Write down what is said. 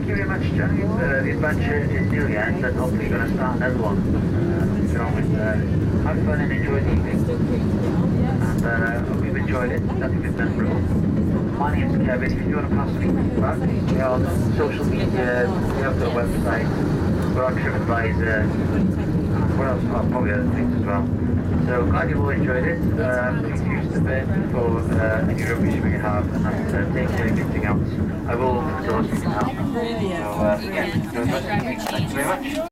much, Johnny. Uh, the adventure is nearly end, and hopefully going to start another one. Uh, on with, uh, have fun and enjoy the evening. And uh, you've enjoyed it. Nothing is memorable. My name's Kevin. If you want to pass me back, we're on social media, we have the website, we're on TripAdvisor, what else? Oh, probably other things as well. So glad you all enjoyed it. Uh, please use the bin for uh, any rubbish we have and uh, take care of everything else. I will if you can help. So uh, yeah, enjoy the rest of the evening. Thank you very much.